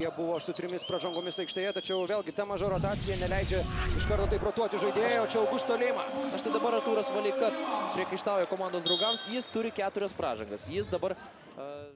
Jie buvo su trimis pražangomis aikštėje, tačiau vėlgi ta maža rotacija neleidžia iš karto taip rotuoti žaidėjo, čia Augusto Leima. Aš tai dabar Artūras Valeika priekaištauja komandos draugams, jis turi keturias pražangas. Jis dabar... Uh,